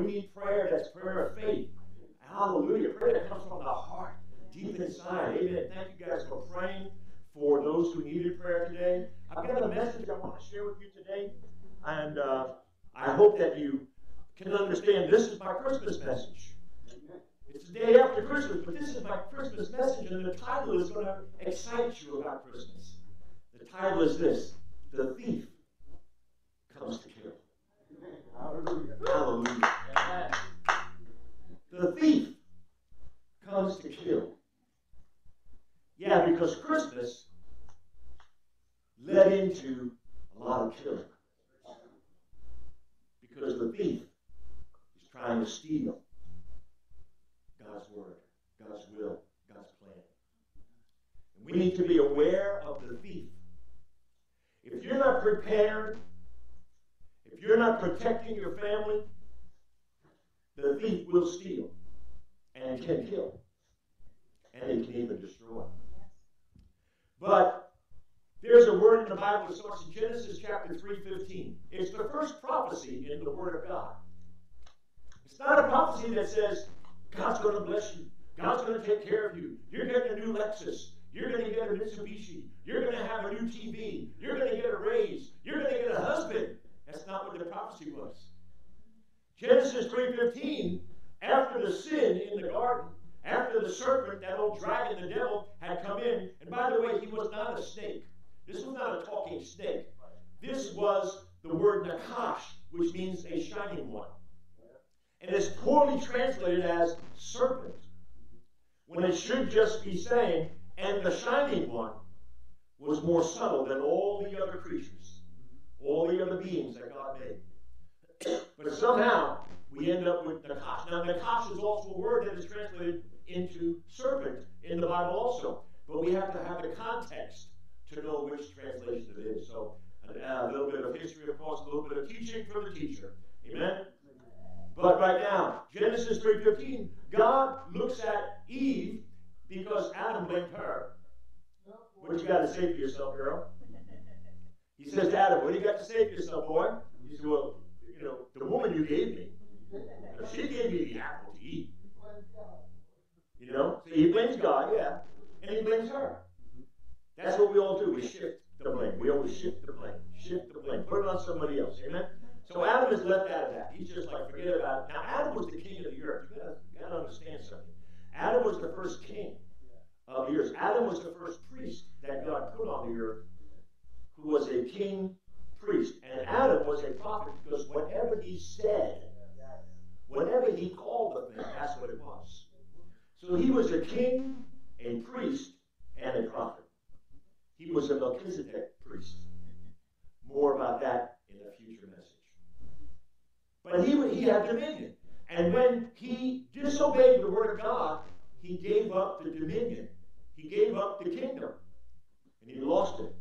we need prayer that's prayer of faith. Hallelujah. Prayer that comes from the heart, deep inside. Amen. Thank you guys for praying for those who needed prayer today. I've got a message I want to share with you today, and uh, I hope that you can understand this is my Christmas message. It's the day after Christmas, but this is my Christmas message, and the title is going to excite you about Christmas. The title is this The Thief Comes to Kill. Hallelujah. Hallelujah. The thief comes to kill. Yeah, because Christmas led into a lot of killing. Because the thief is trying to steal God's word, God's will, God's plan. And we need to be aware of the thief. If you're not prepared, if you're not protecting your family, the thief will steal and can kill. And he can even destroy. But there's a word in the Bible that starts in Genesis chapter 3:15. It's the first prophecy in the Word of God. It's not a prophecy that says, God's going to bless you. God's going to take care of you. You're getting a new Lexus. You're going to get a Mitsubishi. You're going to have a new TV. You're 15, after the sin in the garden, after the serpent, that old dragon, the devil, had come in, and by the way, he was not a snake. This was not a talking snake. This was the word nakash, which means a shining one. And it's poorly translated as serpent, when it should just be saying, and the shining one was more subtle than all the other creatures, all the other beings that God made. but somehow, we end up with Nakash. Now, Nakash is also a word that is translated into serpent in the Bible also, but we have to have the context to know which translation it is. So, uh, a little bit of history, of course, a little bit of teaching from the teacher. Amen. But right now, Genesis 3.15, God looks at Eve because Adam blamed her. What you got to say for yourself, girl? He says to Adam, what do you got to say for yourself, boy? He said, well, you know, the woman you gave me, she gave me the apple to eat. You know? So he blames God, yeah, and he blames her. Mm-hmm. That's what we all do. We shift the blame. We always shift the blame. Shift the blame. Put it on somebody else. Amen? So Adam is left out of that. He's just like, forget about it. Now, Adam was the king of the earth. You gotta, you gotta understand something. Adam was the first king of the earth. Adam was the first priest that God put on the earth, who was a king priest. And Adam was a prophet because whatever he said, whatever he called the thing, that's what it was. So he was a king, a priest, and a prophet. He was a Melchizedek priest. More about that in a future message. But he, he had dominion. And when he disobeyed the word of God, he gave up the dominion. He gave up the kingdom. And he lost it.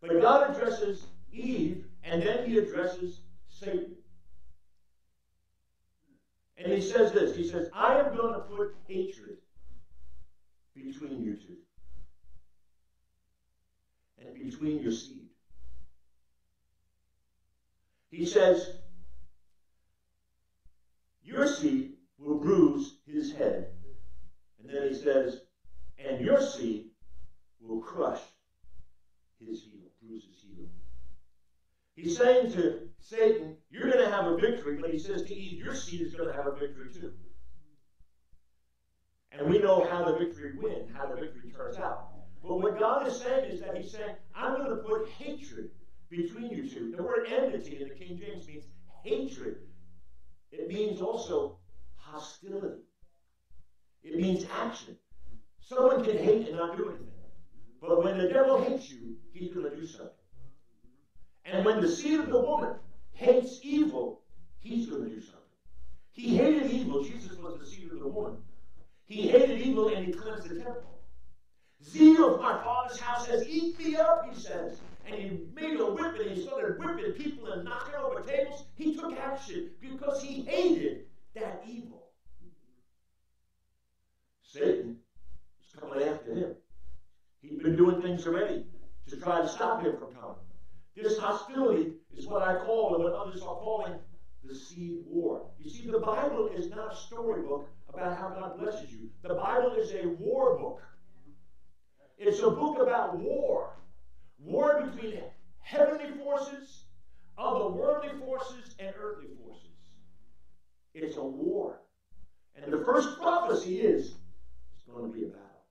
But God addresses Eve, and then he addresses Satan. And he says this He says, I am going to put hatred between you two and between your seed. He says, Your seed will bruise his head. And then he says, And your seed will crush his heel. He's saying to Satan, You're going to have a victory, but he says to Eve, Your seed is going to have a victory too. And we know how the victory wins, how the victory turns out. But what God is saying is that He's saying, I'm going to put hatred between you two. The word enmity in the King James means hatred. It means also hostility. It means action. Someone can hate and not do anything. But when the devil hates you, he's going to do something. And when the seed of the woman hates evil, he's going to do something. He hated evil. Jesus was the seed of the woman. He hated evil and he cleansed the temple. Zeal of my father's house has eat me up, he says. And he made a whip and he started whipping people and knocking over tables. He took action because he hated that evil. Satan is coming after him. He'd been doing things already to try to stop him from coming. This hostility is what I call, and what others are calling the seed war. You see, the Bible is not a storybook about how God blesses you. The Bible is a war book. It's a book about war. War between heavenly forces, other worldly forces, and earthly forces. It's a war. And the first prophecy is it's going to be a battle.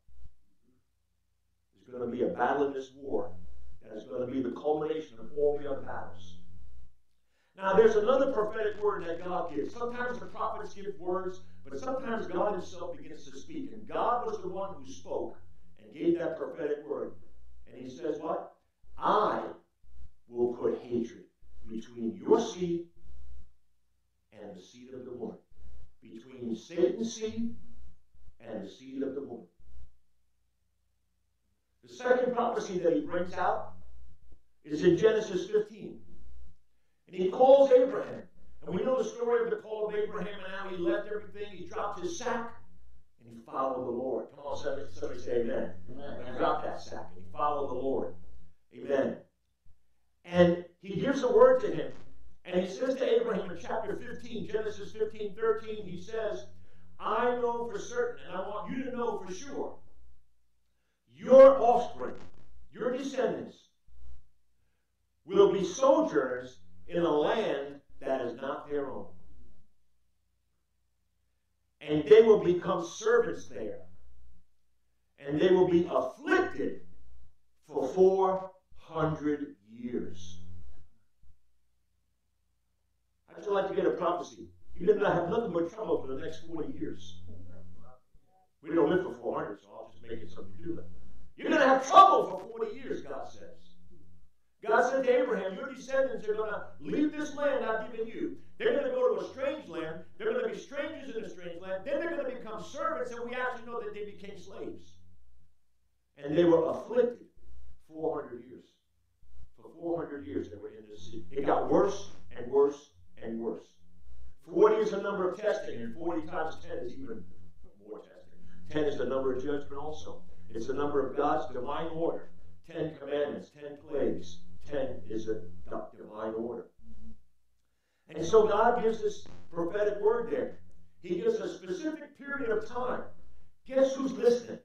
There's going to be a battle in this war that is going to be the culmination of all the other battles. Now, there's another prophetic word that God gives. Sometimes the prophets give words, but sometimes God Himself begins to speak. And God was the one who spoke and gave that prophetic word. And He says, What? I will put hatred between your seed and the seed of the woman, between Satan's seed and the seed of the woman. The second prophecy that he brings out is in Genesis 15. And he calls Abraham. And we know the story of the call of Abraham and how he left everything. He dropped his sack and he followed the Lord. Come on, somebody, somebody say amen. amen. He dropped that sack and he followed the Lord. Amen. And he gives a word to him. And he says to Abraham in chapter 15, Genesis 15, 13, he says, I know for certain, and I want you to know for sure, your offspring, your descendants, will be sojourners in a land that is not their own. And they will become servants there. And they will be afflicted for 400 years. How'd you like to get a prophecy? You're going to have nothing but trouble for the next 40 years. We don't live for 400, so I'll just make it something to do. You're going to have trouble for 40 years, God says. God said to Abraham, Your descendants are going to leave this land I've given you. They're going to go to a strange land. They're going to be strangers in a strange land. Then they're going to become servants, and we actually know that they became slaves. And they were afflicted 400 years. For 400 years, they were in this city. It got worse and worse and worse. 40 is the number of testing, and 40 times 10 is even more testing. 10 is the number of judgment also. It's the number of God's divine order. 10 commandments, 10 plagues, 10 is a divine order. And so God gives this prophetic word there. He gives a specific period of time. Guess who's listening?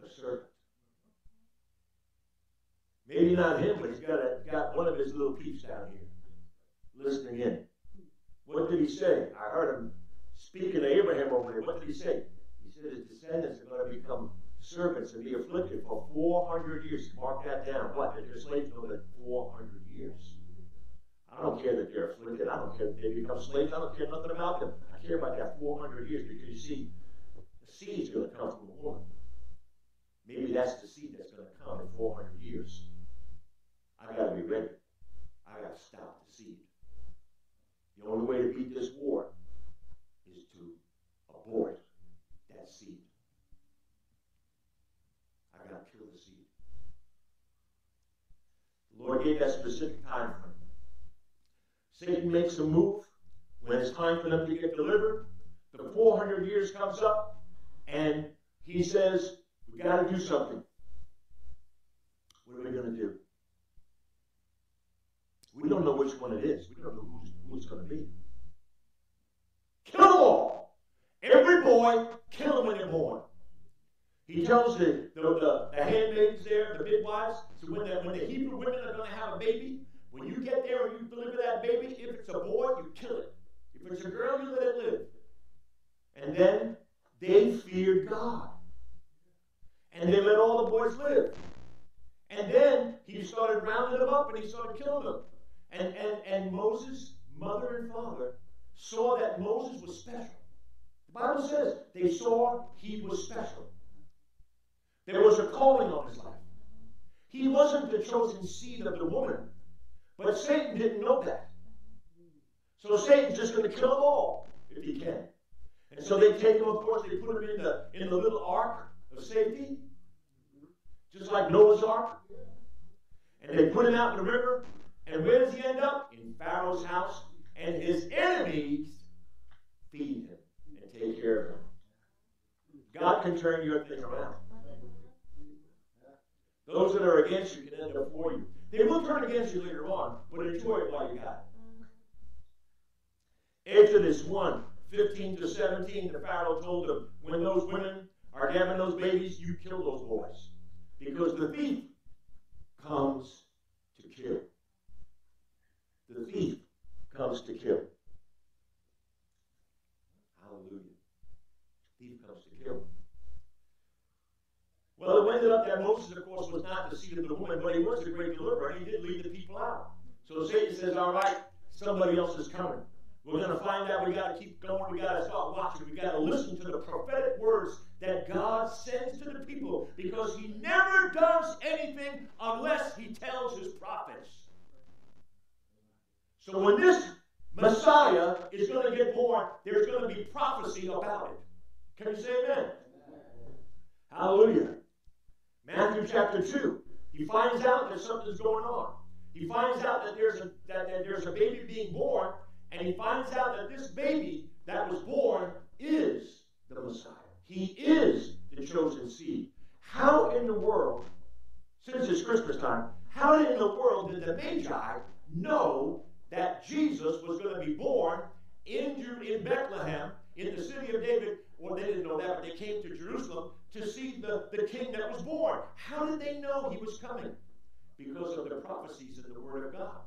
The servant. Maybe not him, but he's got, a, got one of his little peeps down here listening in. What did he say? I heard him speaking to Abraham over there. What did he say? He said his descendants are going to become servants and be afflicted for 400 years. Mark that down. What? That their slaves no than 400 years. I don't care that they're afflicted. I don't care that they become slaves. I don't care nothing about them. I care about that 400 years because you see, the seed's going to come from a woman. Maybe that's the seed that's going to come in 400 years. I've got to be ready. I've got to stop the seed. The only way to beat this war is to abort that seed. Lord gave that specific time frame. Satan makes a move when it's time for them to get delivered. The 400 years comes up, and he says, We got to do something. What are we going to do? We don't know which one it is. We don't know who's, who it's going to be. Kill them all. Every boy, kill them when they're born. He tells the, the, the, the handmaids there, the midwives, so when the, when the Hebrew women are going to have a baby, when you get there and you deliver that baby, if it's a boy, you kill it. If it's a girl, you let it live. And then they feared God. And they let all the boys live. And then he started rounding them up and he started killing them. And, and, and Moses' mother and father saw that Moses was special. The Bible says they saw he was special. There was a calling on his life. He wasn't the chosen seed of the woman, but Satan didn't know that. So Satan's just going to kill them all if he can. And so they take him, of course, they put him in the, in the little ark of safety, just like Noah's ark. And they put him out in the river. And where does he end up? In Pharaoh's house. And his enemies feed him and take care of him. God can turn your thing around. Those that are against you can end up for you. They will turn against you later on, but enjoy it while you got it. Exodus 1 15 to 17, the Pharaoh told them, when those women are having those babies, you kill those boys. Because the thief comes to kill. The thief comes to kill. Hallelujah. Thief comes to kill. Well, it ended up that Moses, of course, was not the seed of the woman, but he was a great deliverer, he did lead the people out. So Satan says, all right, somebody else is coming. We're going to find out. We got to keep going. We got to start watching. We got to listen to the prophetic words that God sends to the people because He never does anything unless He tells His prophets. So when this Messiah is going to get born, there's going to be prophecy about it. Can you say amen? Hallelujah. Matthew chapter 2. He finds out that something's going on. He finds out that there's a that, that there's a baby being born, and he finds out that this baby that was born is the Messiah. He is the chosen seed. How in the world, since it's Christmas time, how in the world did the Magi know that Jesus was going to be born in, in Bethlehem, in the city of David? Well, they didn't know that, but they came to Jerusalem to see the, the king that was born. How did they know he was coming? Because of the prophecies in the Word of God.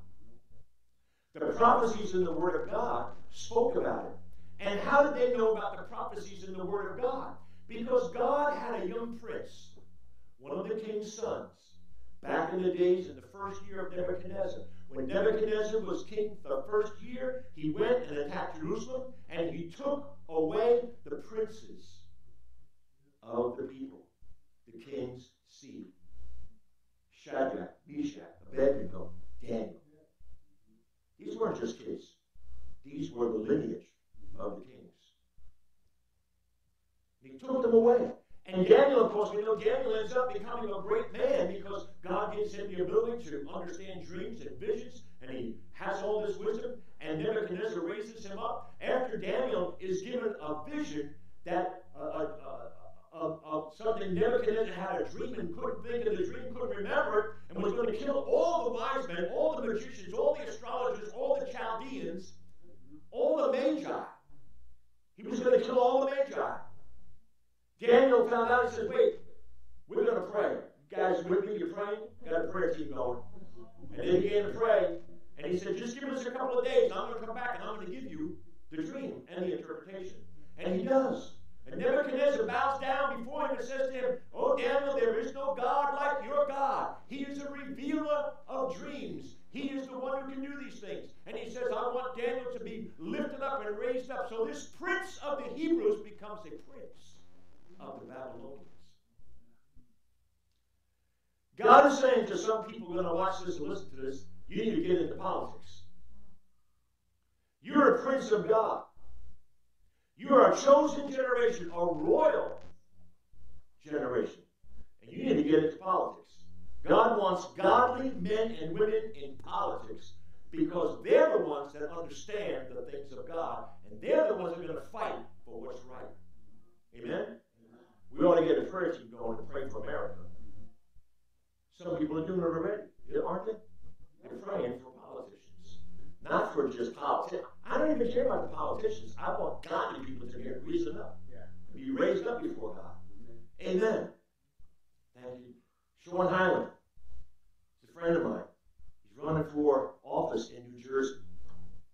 The prophecies in the Word of God spoke about it. And how did they know about the prophecies in the Word of God? Because God had a young prince, one of the king's sons, back in the days in the first year of Nebuchadnezzar. When Nebuchadnezzar was king the first year, he went and attacked Jerusalem and he took away the princes of the people, the king's seed. Shadrach, Meshach, Abednego, Daniel. These weren't just kids. These were the lineage of the kings. He took them away. And Daniel, of course, we know Daniel ends up becoming a great man because God gives him the ability to understand dreams and visions, and he has all this wisdom. And Nebuchadnezzar raises him up. After Daniel is given a vision that uh, uh, uh, of, of something Nebuchadnezzar had a dream and couldn't think of the dream, couldn't remember it, and was going to kill all the wise men, all the magicians, all the astrologers, all the Chaldeans, all the Magi. He was going to kill all the Magi. Daniel found out, he said, wait, we're going to pray. You guys with me? You're praying? Got a prayer team going. And they began to pray. And he said, just give us a couple of days. I'm going to come back and I'm going to give you the dream and the interpretation. And he does. And Nebuchadnezzar bows down before him and says to him, Oh, Daniel, there is no God like your God. He is a revealer of dreams. He is the one who can do these things. And he says, I want Daniel to be lifted up and raised up. So this prince of the Hebrews becomes a prince of the Babylonians. God is saying to some people who are going to watch this and listen to this, you need to get into politics. You're a prince of God. You are a chosen generation, a royal generation. And you need to get into politics. God wants godly men and women in politics because they're the ones that understand the things of God, and they're the ones that are going to fight for what's right. Amen? We ought to get a prayer team going to pray for America. Some people are doing it already, aren't they? They're praying for politicians, not for just politics. I don't even care about the politicians. I want godly people to get risen up, be raised up before God. Amen. Thank you. Shawn Hyland he's a friend of mine. He's running for office in New Jersey.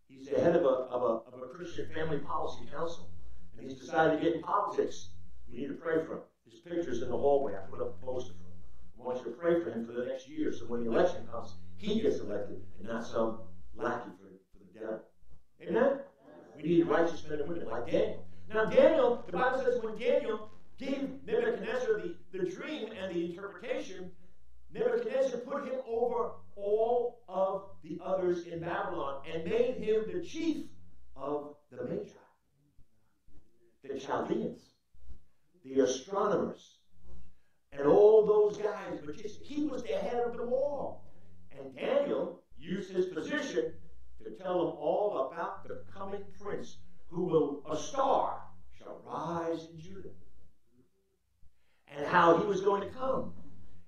He's the head of a, of a, of a Christian Family Policy Council, and he's decided to get in politics We need to pray for him. His picture's in the hallway. I put up a poster for him. I want you to pray for him for the next year so when the election comes, he gets elected and not some lackey for, for the devil. Amen? We need righteous men and women like Daniel. Now, Daniel, the Bible says when Daniel gave Nebuchadnezzar the, the dream and the interpretation, Nebuchadnezzar put him over all of the others in Babylon and made him the chief of the Magi, the Chaldeans the astronomers, and all those guys. But he was the head of them all. And Daniel used his position to tell them all about the coming prince who will, a star shall rise in Judah. And how he was going to come.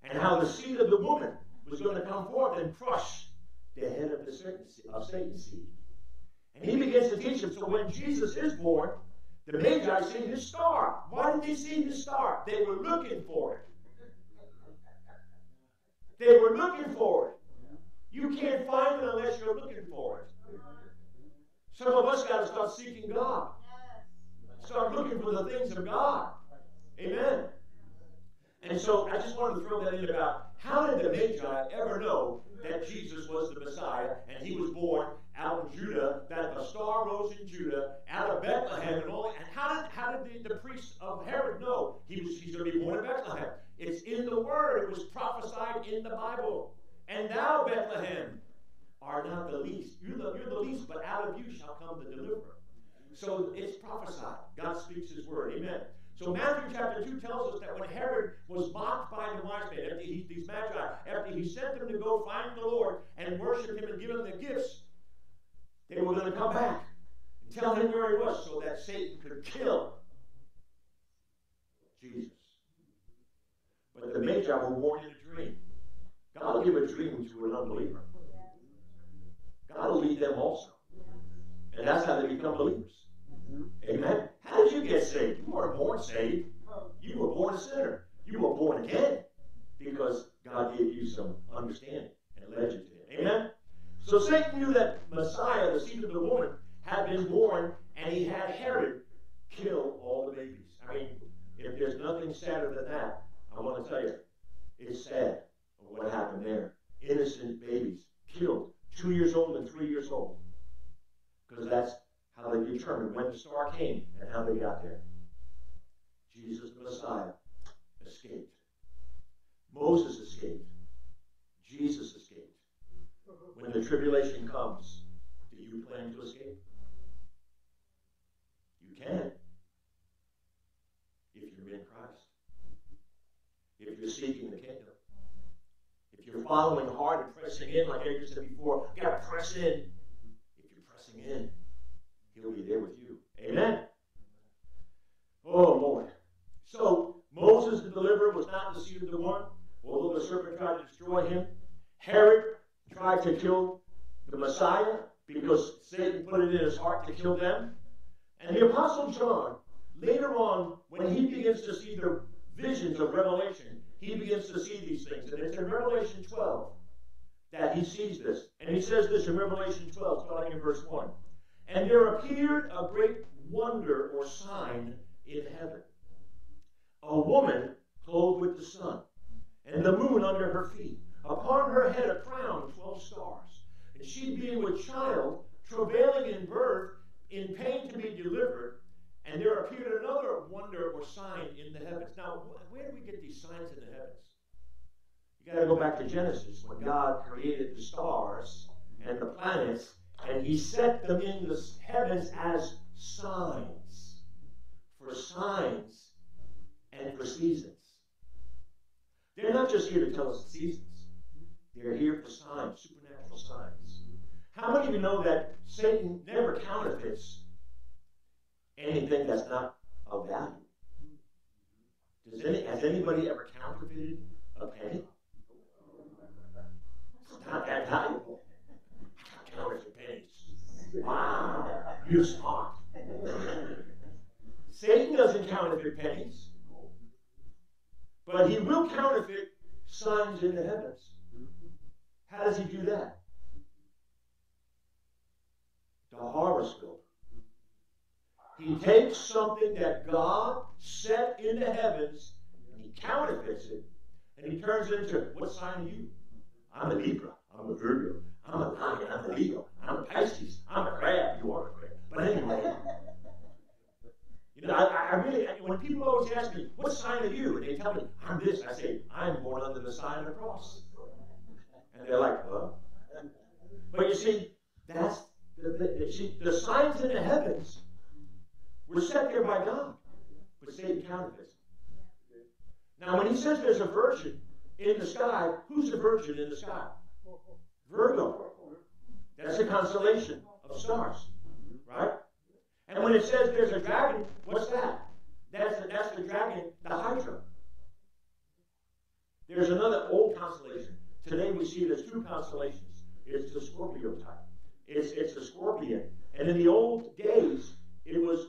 And how the seed of the woman was going to come forth and crush the head of the of Satan's seed. And he begins to teach them. So when Jesus is born, the Magi see his star. Why did they see his star? They were looking for it. They were looking for it. You can't find it unless you're looking for it. Some of us got to start seeking God. Start looking for the things of God. Amen. And so I just wanted to throw that in about how did the Magi ever know that Jesus was the Messiah and he was born out of Judah, that the star rose in Judah, out of Bethlehem, and all. And how did how did the, the priests of Herod know he was he's going to be born in Bethlehem? It's in the Word. It was prophesied in the Bible. And thou, Bethlehem, are not the least. You're the, you're the least, but out of you shall come the deliverer. So it's prophesied. God speaks His word. Amen. So Matthew chapter 2 tells us that when Herod was mocked by the wise men, after he, these magi, after he sent them to go find the Lord and worship him and give him the gifts, they were going to come back and tell him where he was so that Satan could kill Jesus. But the Magi were warned in a dream. God will give a dream to an unbeliever. God will lead them also. And that's how they become believers. Amen. How did you get saved? You weren't born saved. You were born a sinner. You were born again because God gave you some understanding and led you to Him. Amen. So Satan knew that Messiah, the seed of the woman, had been born, and he had Herod kill all the babies. I mean, if there's nothing sadder than that, I want to tell you, it's sad what happened there. Innocent babies killed, two years old and three years old. Because that's how they determined when the star came and how they got there. Jesus the Messiah escaped. Moses escaped. Jesus escaped. When the tribulation comes, do you plan to escape? You can. If you're in Christ. If you're seeking the kingdom. If you're following hard and pressing in, like I said before, you gotta press in. If you're pressing in, he'll be there with you. Amen. Oh Lord. So Moses the deliverer was not the seed of the one, although the serpent tried to destroy him. Herod tried to kill the Messiah because Satan put it in his heart to kill them. And the Apostle John, later on, when he begins to see the visions of Revelation, he begins to see these things. And it's in Revelation 12 that he sees this. And he says this in Revelation 12, starting in verse 1. And there appeared a great wonder or sign in heaven a woman clothed with the sun, and the moon under her feet Upon her head a crown of twelve stars. And she being with child, travailing in birth, in pain to be delivered. And there appeared another wonder or sign in the heavens. Now, where do we get these signs in the heavens? You got to go back to Genesis when God created the stars and the planets, and He set them in the heavens as signs for signs and for seasons. They're not just here to tell us the seasons. They're here for signs, supernatural signs. How many of you know that Satan never counterfeits anything that's not of value? Does any, has anybody ever counterfeited a penny? It's not that valuable. Counterfeit pennies. Wow, you're smart. Satan doesn't counterfeit pennies, but he will counterfeit signs in the heavens. How does he do that? The horoscope. He takes something that God set in the heavens and he counterfeits it and he turns it into what sign are you? I'm a Libra. I'm a Virgo. I'm a Lion. I'm a Leo. I'm a Pisces. I'm a crab. You are a crab. But anyway. You know, I, I really, when people always ask me, what sign are you? And they tell me, I'm this, I say, I'm born under the sign of the cross. And they're like, "What?" But you see, that's the, the, see, the signs in the heavens were set there by God, but Satan counterfeits. Now, when he says there's a virgin in the sky, who's the virgin in the sky? Virgo. That's a constellation of stars, right? And when it says there's a dragon, what's that? That's the, that's the dragon, the Hydra. There's another old constellation Today we see there's two constellations. It's the Scorpio type. It's, it's the scorpion. And in the old days, it was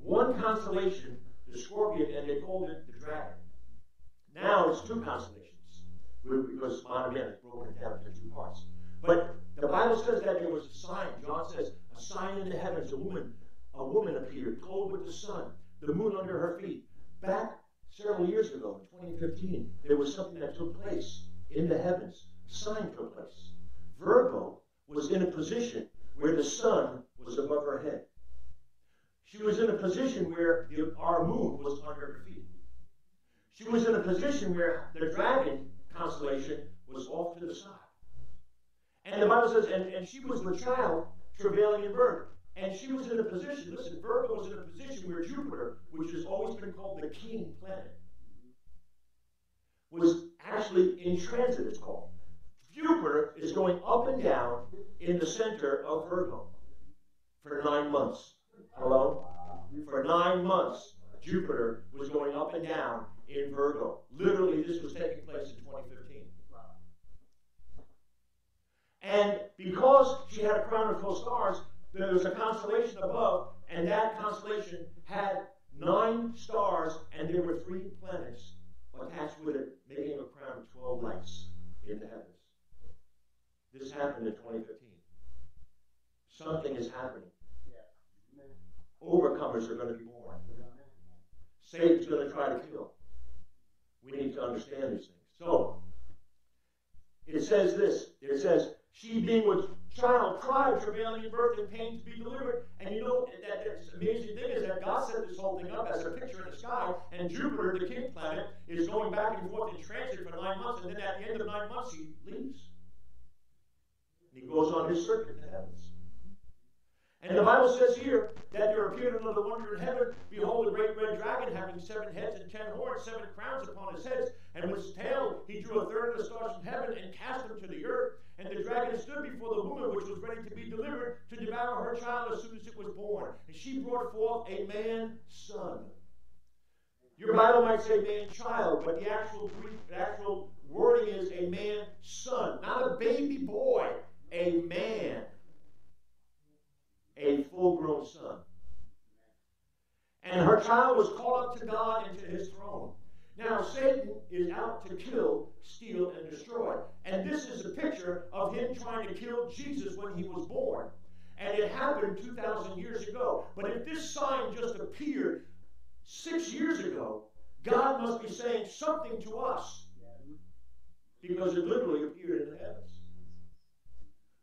one constellation, the scorpion, and they called it the dragon. Now it's two constellations because modern man has broken it down into two parts. But the Bible says that there was a sign. John says, a sign in the heavens. A woman, a woman appeared, clothed with the sun, the moon under her feet. Back several years ago, in 2015, there was something that took place in the heavens. Sign took place. Virgo was in a position where the sun was above her head. She was in a position where the, our moon was under her feet. She was in a position where the dragon constellation was off to the side. And the Bible says, and, and she was with child, travailing in birth. And she was in a position, listen, Virgo was in a position where Jupiter, which has always been called the king planet, was actually in transit, it's called. Jupiter is going up and down in the center of Virgo for nine months. Hello? For nine months, Jupiter was going up and down in Virgo. Literally, this was taking place in 2015. And because she had a crown of 12 stars, there was a constellation above, and that constellation had nine stars, and there were three planets attached with it, making a crown of 12 lights in the heavens. This happened in 2015. Something is happening. Overcomers are going to be born. Satan's going to try to kill. We need to understand these things. So, it says this. It says, she being with child cried, travailing in birth and pain to be delivered. And you know that the amazing thing is that God set this whole thing up as a picture in the sky, and Jupiter, the king planet, is going back and forth in transit for nine months, and then at the end of nine months he leaves. And he goes on his circuit in the heavens. And the Bible says here that there appeared another wonder in heaven. Behold, a great red dragon having seven heads and ten horns, seven crowns upon his heads, and with his tail he drew a third of the stars from heaven and cast them to the earth. And the dragon stood before the woman which was ready to be delivered to devour her child as soon as it was born. And she brought forth a man son. Your Bible might say man child, but the actual Greek, the actual wording is a man son, not a baby boy, a man a full grown son. And her child was called up to God and to his throne. Now, Satan is out to kill, steal, and destroy. And this is a picture of him trying to kill Jesus when he was born. And it happened 2,000 years ago. But if this sign just appeared six years ago, God must be saying something to us. Because it literally appeared in the heavens.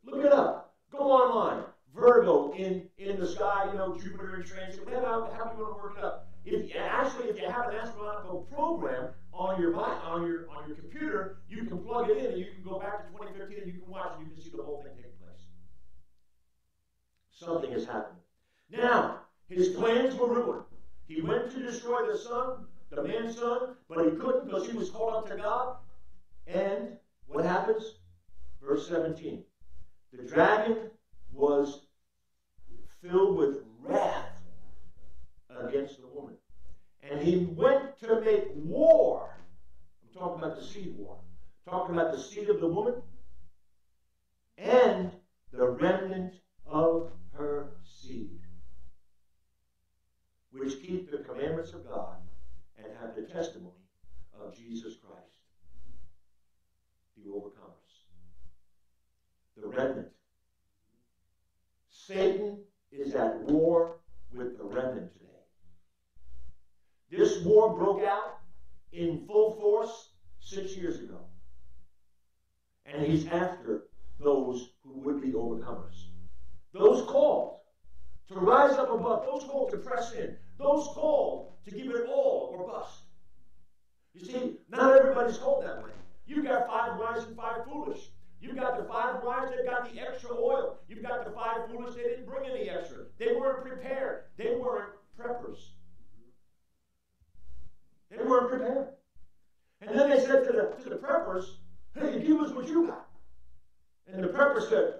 Look it up. Go online. Virgo in, in the sky, you know, Jupiter in transit, whatever, however you want to work it up. If actually, if you have an astronomical program on your on your on your computer, you can plug it in and you can go back to 2015 and you can watch and you can see the whole thing take place. Something has happened. Now, his plans were ruined. He went to destroy the son, the man's son, but he couldn't because he was called up to God. And what happens? Verse 17. The dragon was filled with wrath against the woman. And he went to make war. I'm talking about the seed war. talking about the seed of the woman and the remnant of her seed, which keep the commandments of God and have the testimony of Jesus Christ, the overcomers. The remnant. Satan is at war with the remnant today. This war broke out in full force six years ago. And he's after those who would be overcomers. Those called to rise up above, those called to press in, those called to give it all or bust. You see, not everybody's called that way. You've got five wise and five foolish. You've got the five wise that got the extra oil. You've got the five foolish, they didn't bring any extra. They weren't prepared. They weren't preppers. They weren't prepared. And then they said to the, to the preppers, hey, give us what you got. And the preppers said,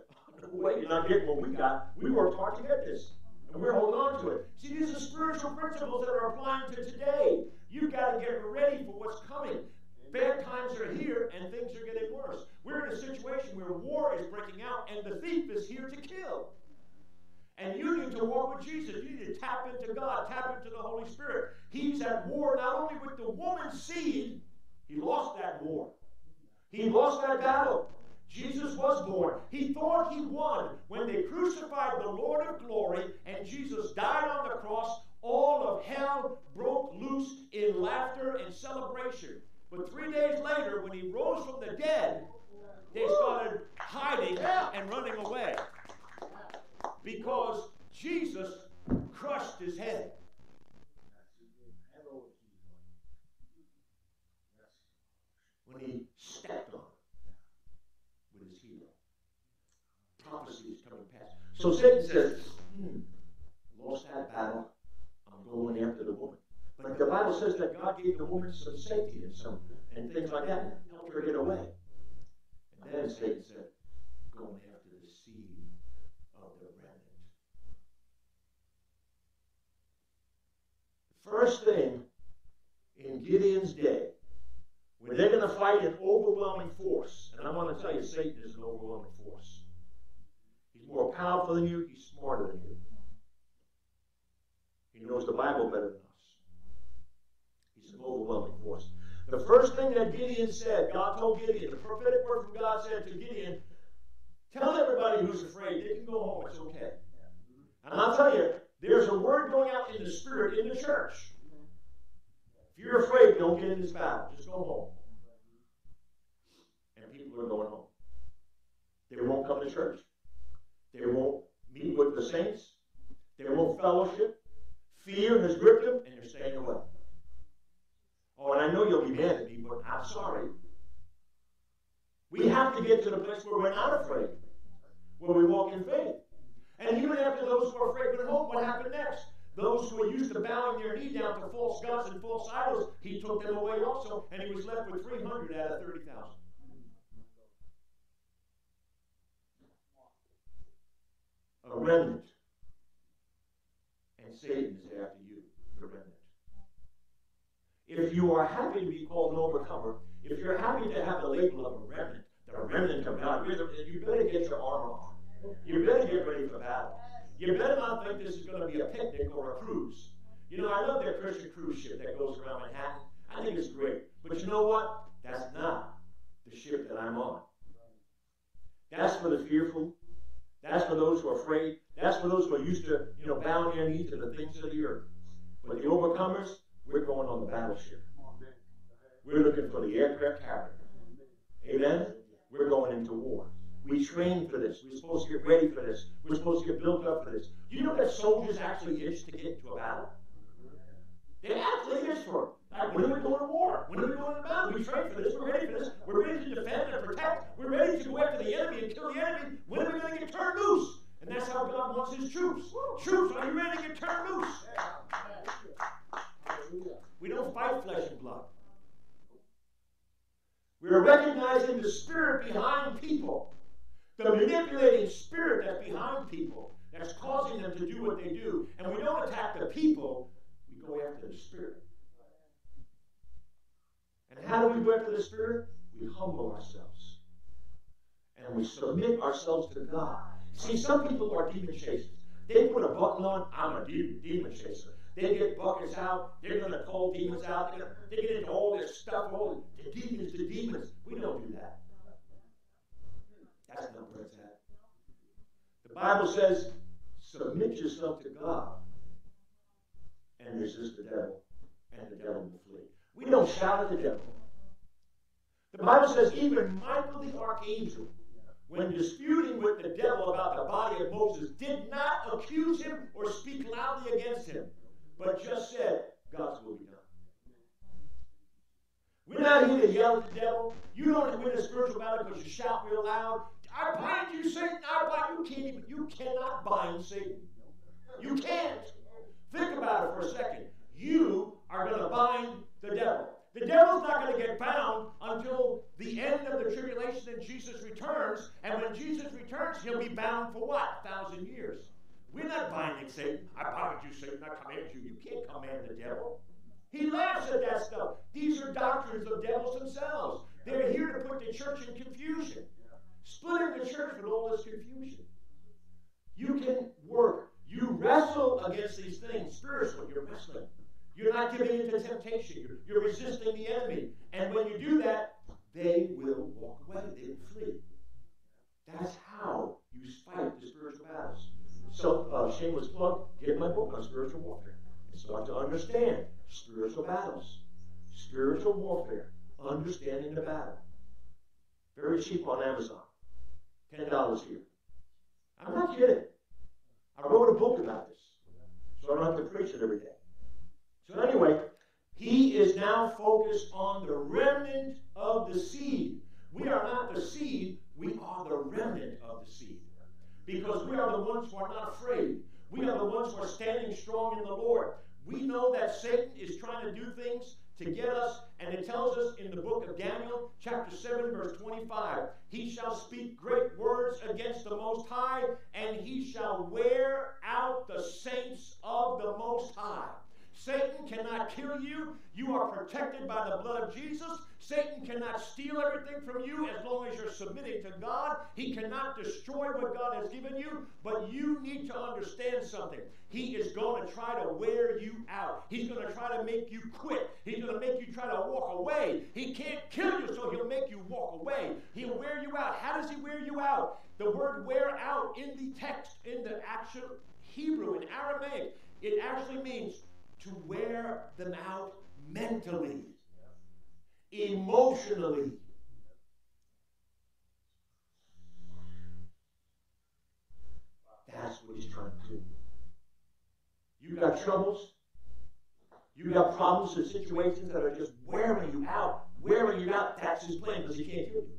way, you're not getting what we got. We worked hard to get this. And we're holding on to it. See, these are spiritual principles that are applying to today. You've got to get ready for what's coming. Bad times are here and things are getting worse. We're in a situation where war is breaking out and the thief is here to kill. And you need to war with Jesus. You need to tap into God, tap into the Holy Spirit. He's at war not only with the woman's seed, he lost that war. He lost that battle. Jesus was born. He thought he won. When they crucified the Lord of glory and Jesus died on the cross, all of hell broke loose in laughter and celebration. But three days later, when he rose from the dead, they started hiding and running away because Jesus crushed his head. When he stepped on it with his heel. Prophecy is coming past. So Satan says, hmm, lost that battle. I'm going after the woman. But the Bible says that God gave the woman some safety and some and things like that, helped her get away. And then Satan said, going after the seed of the remnant. First thing in Gideon's day, when they're going to fight an overwhelming force, and I want to tell you, Satan is an overwhelming force. He's more powerful than you, he's smarter than you. He knows the Bible better than. He's an overwhelming force. The first thing that Gideon said, God told Gideon, the prophetic word from God said to Gideon, Tell everybody who's afraid they can go home, it's okay. And I'll tell you, there's a word going out in the spirit in the church. If you're afraid, don't get in this battle. Just go home. And people are going home. They won't come to church. They won't meet with the saints. They won't fellowship. Fear has gripped them, and they're staying away. Oh, and I know you'll be mad at me, but I'm sorry. We have to get to the place where we're not afraid, where we walk in faith. And even after those who are afraid went home, what happened next? Those who were used to bowing their knee down to false gods and false idols, he took them away also, and he was left with 300 out of 30,000. A remnant. And Satan is after you. If you are happy to be called an overcomer, if you're happy to have the label of a remnant, the remnant of God, you better get your armor on. You better get ready for battle. You better not think this is going to be a picnic or a cruise. You know, I love that Christian cruise ship that goes around Manhattan. I think it's great. But you know what? That's not the ship that I'm on. That's for the fearful. That's for those who are afraid. That's for those who are used to, you know, bowing their knee to the things of the earth. But the overcomers, we're going on the battleship. We're looking for the aircraft carrier. Amen? We're going into war. We train for this. We're supposed to get ready for this. We're supposed to get built up for this. Do you know that soldiers actually itch to get into a battle? They actually itch for it. When are we going to war? When are we going to battle? We train for this. We're ready for this. We're ready to defend and protect. We're ready to go after the enemy and kill the enemy. When are we going to get turned loose? And that's how God wants his troops. Troops, are you ready to get turned loose? We don't fight flesh and blood. We're recognizing the spirit behind people, the manipulating spirit that's behind people, that's causing them to do what they do. And we don't attack the people, we go after the spirit. And how do we go after the spirit? We humble ourselves. And we submit ourselves to God. See, some people are demon chasers. They put a button on, I'm a demon, demon chaser. They get buckets out. They're going to call demons out. They're gonna, they get into all this stuff. All the demons, the demons. We don't do that. That's not where it's at. The Bible says, submit yourself to God and resist the devil, and the devil will flee. We don't shout at the devil. The Bible says even Michael the archangel, when disputing with the devil about the body of Moses, did not accuse him or speak loudly against him but just said, God's will be done. We're not here to yell at the devil. You don't win a spiritual battle because you shout real loud. I bind you, Satan. I bind you. Can't even, you cannot bind Satan. You can't. Think about it for a second. You are going to bind the devil. The devil's not going to get bound until the end of the tribulation and Jesus returns. And when Jesus returns, he'll be bound for what? A thousand years. We're not binding Satan. I bind you, Satan. I command you. You can't command the devil. He laughs at that stuff. These are doctrines of devils themselves. They're here to put the church in confusion, splitting the church with all this confusion. You can work. You wrestle against these things spiritually. You're wrestling. You're not giving in to temptation. You're, you're resisting the enemy. And when you do that, they will walk away. They will flee. That's how you fight the spiritual battles. So, uh, shameless plug, get my book on spiritual warfare start to understand spiritual battles. Spiritual warfare, understanding the battle. Very cheap on Amazon. $10 here. I'm not kidding. I wrote a book about this, so I don't have to preach it every day. So, anyway, he is now focused on the remnant of the seed. We are not the seed, we are the remnant of the seed. Because we are the ones who are not afraid. We are the ones who are standing strong in the Lord. We know that Satan is trying to do things to get us, and it tells us in the book of Daniel, chapter 7, verse 25, he shall speak great words against the Most High, and he shall wear out the saints of the Most High. Satan cannot kill you. You are protected by the blood of Jesus. Satan cannot steal everything from you as long as you're submitting to God. He cannot destroy what God has given you, but you need to understand something. He is going to try to wear you out. He's going to try to make you quit. He's going to make you try to walk away. He can't kill you, so he'll make you walk away. He'll wear you out. How does he wear you out? The word wear out in the text, in the actual Hebrew, in Aramaic, it actually means to wear them out mentally, emotionally. That's what he's trying to do. You got troubles. You got problems and situations that are just wearing you out, wearing you out. That's his plan because he can't kill you.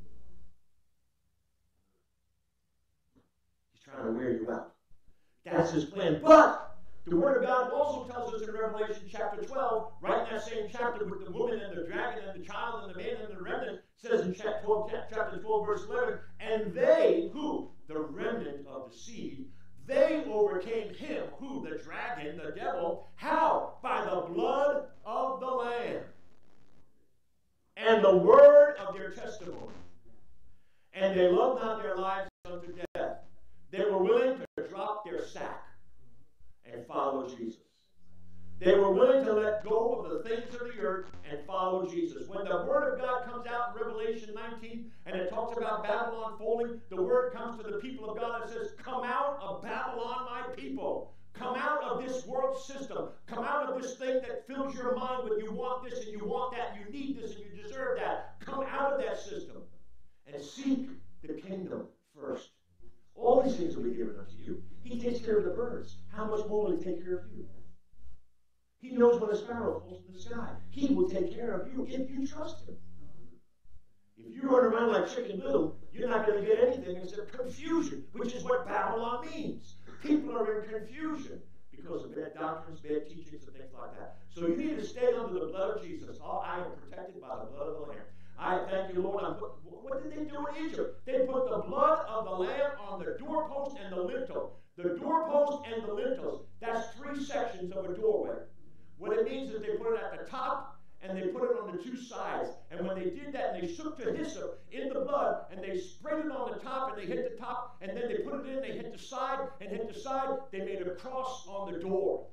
He's trying to wear you out. That's his plan. But the Word of God also tells us in Revelation chapter 12, right in that same chapter with the woman and the dragon and the child and the man and the remnant, says in chapter 12, chapter 12 verse 11, and they, who? The remnant of the seed, they overcame him, who? The dragon, the devil. How? By the blood of the Lamb and the word of their testimony. And they loved not their lives unto death. They were willing to drop their sack and follow Jesus. They were willing to let go of the things of the earth and follow Jesus. When the Word of God comes out in Revelation 19 and it talks about Babylon falling, the Word comes to the people of God and says, Come out of Babylon, my people. Come out of this world system. Come out of this thing that fills your mind with you want this and you want that, you need this and you deserve that. Come out of that system and seek the kingdom first. All these things will be given unto you. He takes care of the birds. How much more will he take care of you? He knows when a sparrow falls in the sky. He will take care of you if you trust him. If you run around like Chicken Little, you're not going to get anything except confusion, which is what Babylon means. People are in confusion because of bad doctrines, bad teachings, and things like that. So you need to stay under the blood of Jesus. Oh, I am protected by the blood of the Lamb. I thank you, Lord. Put, what did they do in Egypt? They put the blood of the lamb on the doorpost and the lintel. The doorpost and the lintels, that's three sections of a doorway. What it means is they put it at the top and they put it on the two sides. And when they did that, and they shook the hyssop in the blood and they sprayed it on the top and they hit the top and then they put it in, they hit the side and hit the side, they made a cross on the door.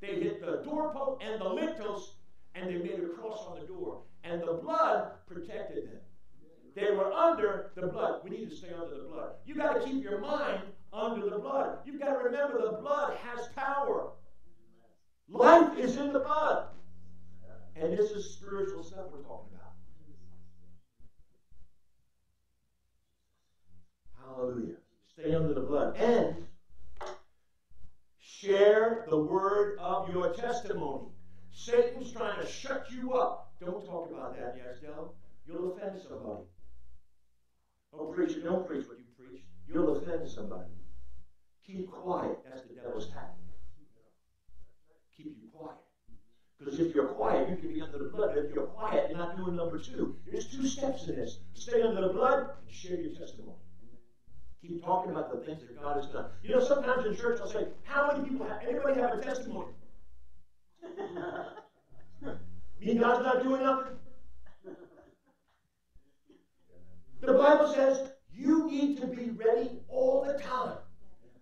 They hit the doorpost and the lintels and they made a cross on the door and the blood protected them. They were under the blood. We need to stay under the blood. You got to keep your mind under the blood. You've got to remember the blood has power. Life is in the blood. And this is spiritual stuff we're talking about. Hallelujah. Stay under the blood. And share the word of your testimony. Satan's trying to shut you up. Don't talk about that, Yasdel. You'll offend somebody. Oh, preacher, don't preach what you preach. You'll offend somebody. Keep quiet. That's the devil's tactic. Keep you quiet. Because if you're quiet, you can be under the blood. If you're quiet, you're not doing number two. There's two steps in this. Stay under the blood and share your testimony. Keep talking about the things that God has done. You know, sometimes in church I'll say, how many people have, anybody have a testimony? mean God's not doing nothing? The Bible says you need to be ready all the time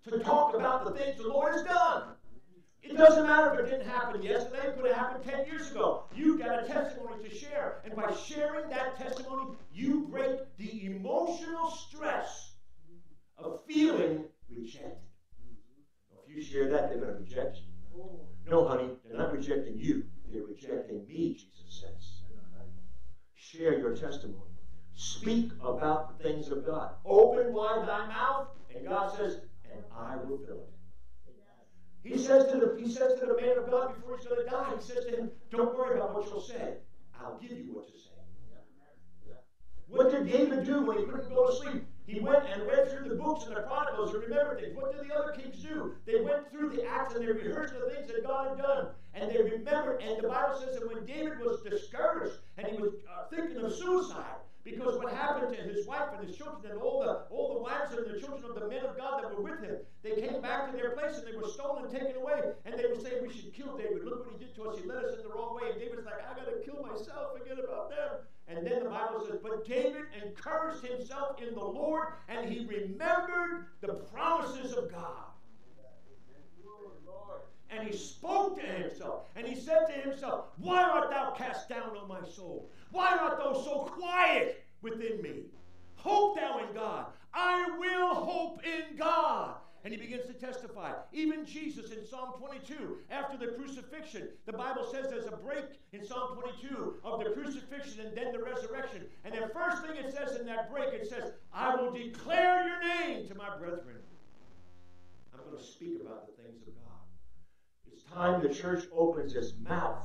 to talk about the things the Lord has done. It doesn't matter if it didn't happen yesterday, it could have happened 10 years ago. You got a testimony to share. And by sharing that testimony, you break the emotional stress of feeling rejected. If you share that, they're going to reject you. No, honey, they're not rejecting you. They're rejecting me, Jesus says. Share your testimony. Speak about the things of God. Open wide thy mouth, and God says, and I will fill it. He says to the he says to the man of God before he's going to die, he says to him, Don't worry about what you'll say. I'll give you what to say. What did David do when he couldn't go to sleep? He went and read through the books and the chronicles and remembered things. What did the other kings do? They went through the acts and they rehearsed the things that God had done. And they remembered. And the Bible says that when David was discouraged and he was uh, thinking of suicide, because what happened to his wife and his children and all the all the wives and the children of the men of God that were with him, they came back to their place and they were stolen taken away. And they were saying, We should kill David. Look what he did to us. He led us in the wrong way. And David's like, I gotta kill myself, forget about them. And then the Bible says, But David encouraged himself in the Lord, and he remembered the promises of God. And he spoke to himself, and he said to himself, Why art thou cast down, O my soul? Why art thou so quiet within me? Hope thou in God. I will hope in God. And he begins to testify. Even Jesus in Psalm 22, after the crucifixion, the Bible says there's a break in Psalm 22 of the crucifixion and then the resurrection. And the first thing it says in that break, it says, I will declare your name to my brethren. I'm going to speak about the things of God. Time the church opens its mouth.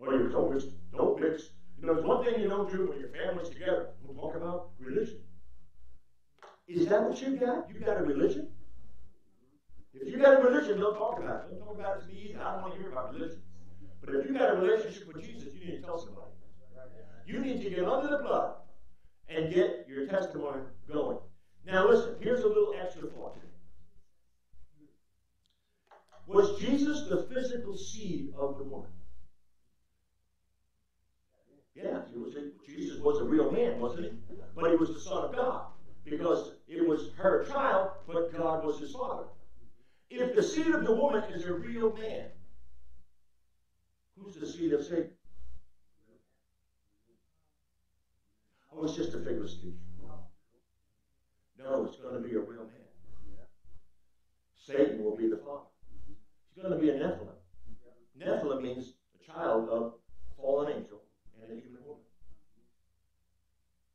Oh, you don't mix, don't mix. You know, there's one thing you don't do when your family's together. Don't talk about religion. Is that what you've got? You've got a religion? If you've got a religion, don't talk about it. Don't talk about it to me either. I don't want to hear about religion. But if you've got a relationship with Jesus, you need to tell somebody. You need to get under the blood and get your testimony going. Now listen, here's a little extra thought. Was Jesus the physical seed of the woman? Yeah, was a, Jesus was a real man, wasn't he? But he was the Son of God because it was her child, but God was his father. If the seed of the woman is a real man, who's the seed of Satan? Oh, it's just a figure of speech. No, it's going to be a real man. Satan will be the father. Going to be a Nephilim. Nephilim means a child of fallen angel and a human woman.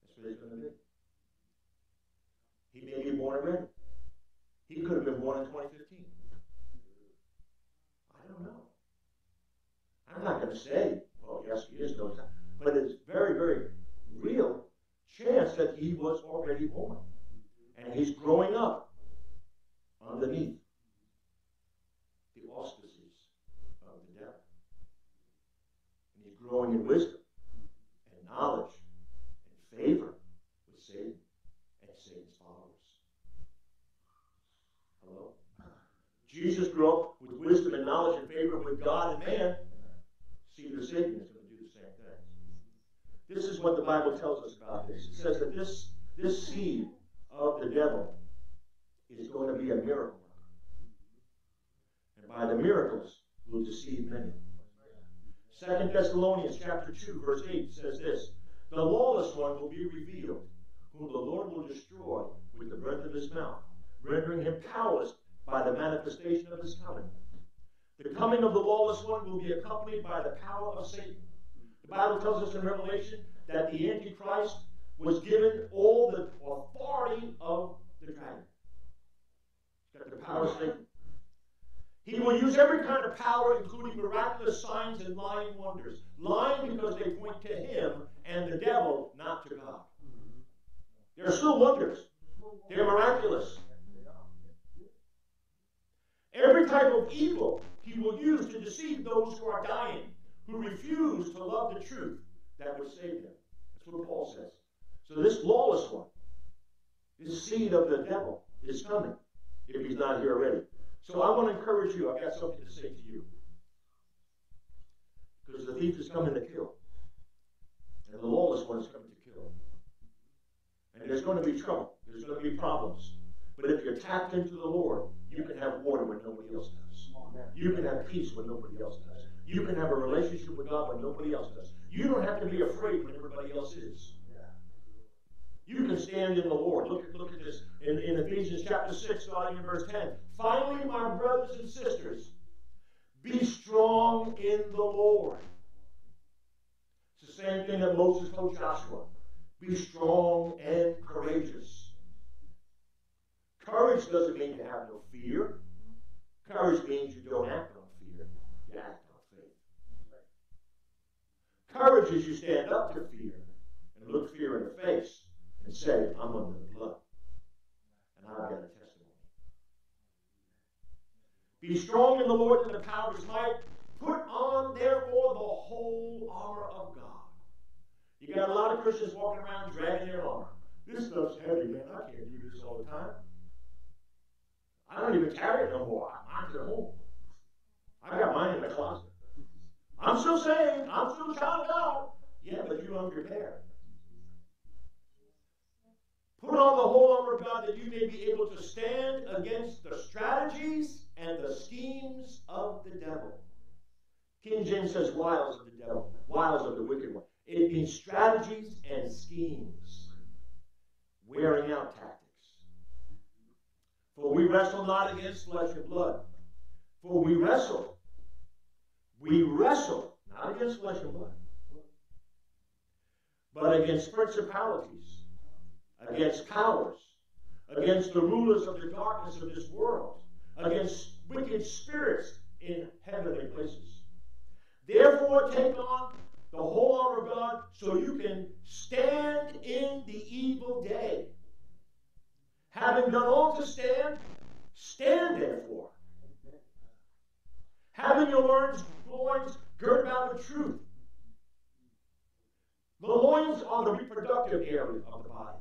That's what he's going to be. He may be born again. He could have been born in 2015. I don't know. I'm not going to say, well, yes, he is, no. But it's very, very real chance that he was already born. And he's growing up underneath auspices of the devil. And he's growing in wisdom and knowledge and favor with Satan. And Satan's followers. Hello? Jesus grew up with wisdom and knowledge and favor with God and man. Of Satan is going to do the same thing. This is what the Bible tells us about this. It says that this, this seed of the devil is going to be a miracle. And by the miracles, will deceive many. Second Thessalonians chapter 2, verse 8 says this The lawless one will be revealed, whom the Lord will destroy with the breath of his mouth, rendering him powerless by the manifestation of his coming. The coming of the lawless one will be accompanied by the power of Satan. The Bible tells us in Revelation that the Antichrist was given all the authority of the dragon. He's got the power of Satan. He will use every kind of power, including miraculous signs and lying wonders. Lying because they point to him and the devil, not to God. They're still wonders. They're miraculous. Every type of evil he will use to deceive those who are dying, who refuse to love the truth that would save them. That's what Paul says. So this lawless one, this seed of the devil, is coming if he's not here already. So I want to encourage you. I've got something to say to you. Because the thief is coming to kill. And the lawless one is coming to kill. And there's going to be trouble. There's going to be problems. But if you're tapped into the Lord, you can have water when nobody else does. You can have peace when nobody else does. You can have a relationship with God when nobody else does. You don't have to be afraid when everybody else is. You can stand in the Lord. Look at, look at this in, in Ephesians chapter 6, starting in verse 10. Finally, my brothers and sisters, be strong in the Lord. It's the same thing that Moses told Joshua. Be strong and courageous. Courage doesn't mean you have no fear. Courage means you don't act on fear. You act on faith. Courage is you stand up to fear and look fear in the face and say, I'm under the blood. And I've got a testimony. Be strong in the Lord and the power of his might. Put on, therefore, the whole armor of God. You got a lot of Christians walking around dragging their armor. This stuff's heavy, man. I can't do this all the time. I don't even carry it no more. Mine's at home. I got mine in the closet. I'm still saying, I'm still a child of God. Yeah, but you're unprepared. Put on the whole armor of God that you may be able to stand against the strategies and the schemes of the devil. King James says wiles of the devil, wiles of the wicked one. It means strategies and schemes, wearing out tactics. For we wrestle not against flesh and blood. For we wrestle. We wrestle not against flesh and blood, but against principalities, against powers, against the rulers of the darkness of this world, against wicked spirits in heavenly places. Therefore, take on the whole armor of God so you can stand in the evil day. Having done all to stand, stand therefore. Having your loins, loins girt about with truth. The loins are the reproductive area of the body.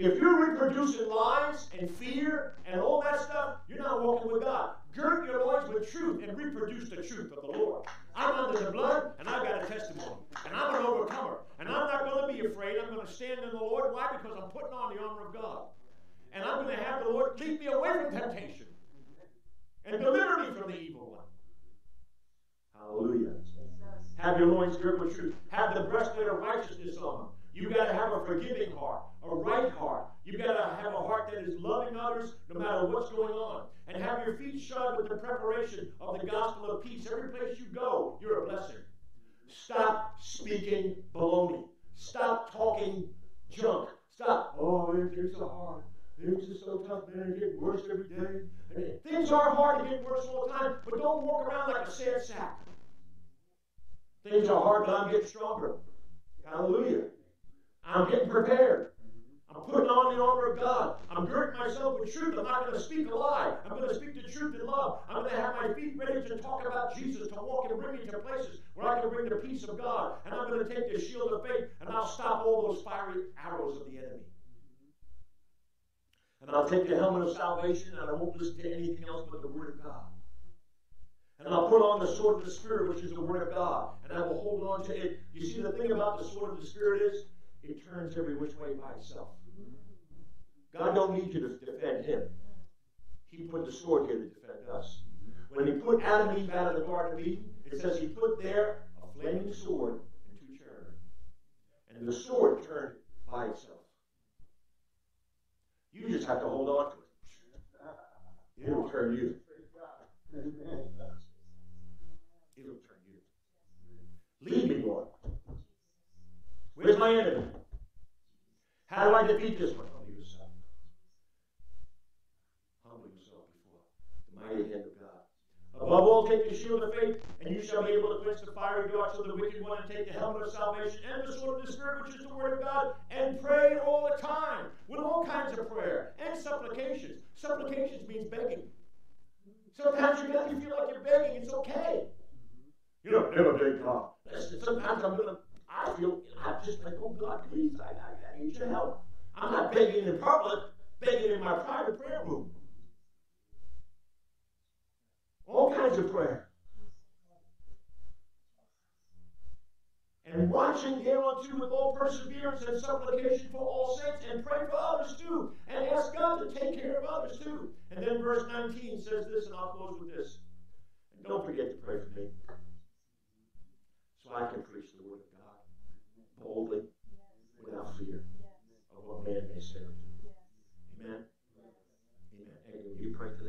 If you're reproducing lies and fear and all that stuff, you're not walking with God. Gird your loins with truth and reproduce the truth of the Lord. I'm under the blood and I've got a testimony. And I'm an overcomer. And I'm not going to be afraid. I'm going to stand in the Lord. Why? Because I'm putting on the armor of God. And I'm going to have the Lord lead me away from temptation and deliver me from the evil one. Hallelujah. Have your loins girt with truth. Have the breastplate of righteousness on. You've got to have a forgiving heart, a right heart. You've got to have a heart that is loving others no matter what's going on. And have your feet shod with the preparation of the gospel of peace. Every place you go, you're a blessing. Stop speaking baloney. Stop talking junk. Stop. Oh, things are hard. Things are so tough, man. They get worse every day. Things are hard to get worse all the time, but don't walk around like a sad sack. Things are hard, but I'm getting stronger. Hallelujah. I'm getting prepared. I'm putting on the armor of God. I'm girding myself with truth. I'm not going to speak a lie. I'm going to speak the truth in love. I'm going to have my feet ready to talk about Jesus, to walk and bring me to places where I can bring the peace of God. And I'm going to take the shield of faith and I'll stop all those fiery arrows of the enemy. And I'll take the helmet of salvation and I won't listen to anything else but the Word of God. And I'll put on the sword of the Spirit, which is the Word of God, and I will hold on to it. You see, the thing about the sword of the Spirit is it turns every which way by itself. God don't need you to defend him. He put the sword here to defend us. When he put Adam and Eve out of the Garden of Eden, it says he put there a flaming sword and two cherubim. And the sword turned by itself. You just have to hold on to it. It'll turn you. It'll turn you. Lead me, Lord. Where's my enemy? How do I defeat this one? Humble yourself. Humble yourself before the mighty hand of God. Above all, take the shield of faith, and you shall be able to quench the fiery darts of the wicked one, and take the helmet of salvation and the sword of the Spirit, which is the word of God, and pray all the time with all kinds of prayer and supplications. Supplications means begging. Sometimes you, you feel like you're begging. It's okay. You know, never beg God. Sometimes I'm gonna. I feel. I'm just like, oh God, please, I, I, I need your help. I'm not begging in public. Begging in my private prayer room all kinds of prayer. and watching thereunto with all perseverance and supplication for all saints, and pray for others too, and ask God to take care of others too. And then verse 19 says this, and I'll close with this. And don't forget to pray for me, so I can preach the word of God boldly, without fear of what man may say. Amen. Amen. Amen. You pray for that.